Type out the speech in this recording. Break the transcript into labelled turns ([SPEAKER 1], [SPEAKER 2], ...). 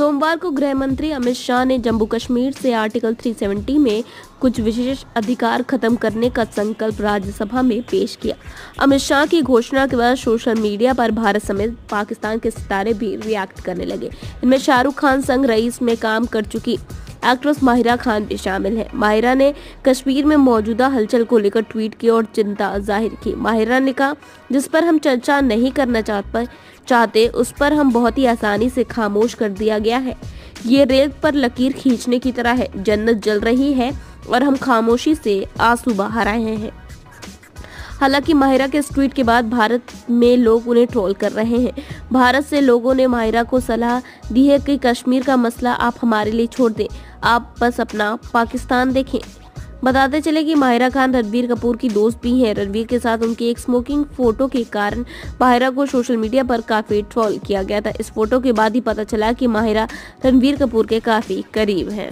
[SPEAKER 1] सोमवार को गृह मंत्री अमित शाह ने जम्मू कश्मीर से आर्टिकल 370 में कुछ विशेष अधिकार खत्म करने का संकल्प राज्यसभा में पेश किया। अमित शाह की घोषणा के बाद सोशल मीडिया पर भारत समेत पाकिस्तान के सितारे भी रिएक्ट करने लगे। इनमें शाहरुख खान संग रईस में काम कर चुकी। एक्ट्रेस माहिरा खान भी शामिल है। माहिरा ने कश्मीर में मौजूदा हलचल को लेकर ट्वीट की और चिंता ज़ाहिर की। माहिरा ने कहा, जिस पर हम चर्चा नहीं करना चाहते चाहते, उस पर हम बहुत ही आसानी से खामोश कर दिया गया है। ये रेत पर लकीर खींचने की तरह है। जन्नत जल रही है और हम खामोशी से आँसू बहा रहे हैं। हालाँकि माहिरा के इस ट्वीट के बाद भारत में लोग उन्हें ट्रोल कर रहे हैं। भारत से लोगों ने माहिरा को सलाह दी है कि कश्मीर का मसला आप हमारे लिए छोड़ दें। आप बस अपना पाकिस्तान देखें। बताते चले कि माहिरा खान रणबीर कपूर की दोस्त भी हैं। रणबीर के साथ उनकी एक स्मोकिंग फ़ोटो के कारण माहिरा को सोशल मीडिया पर काफ़ी ट्रोल किया गया था। इस फ़ोटो के बाद ही पता चला कि माहिरा रणबीर कपूर के काफ़ी करीब हैं।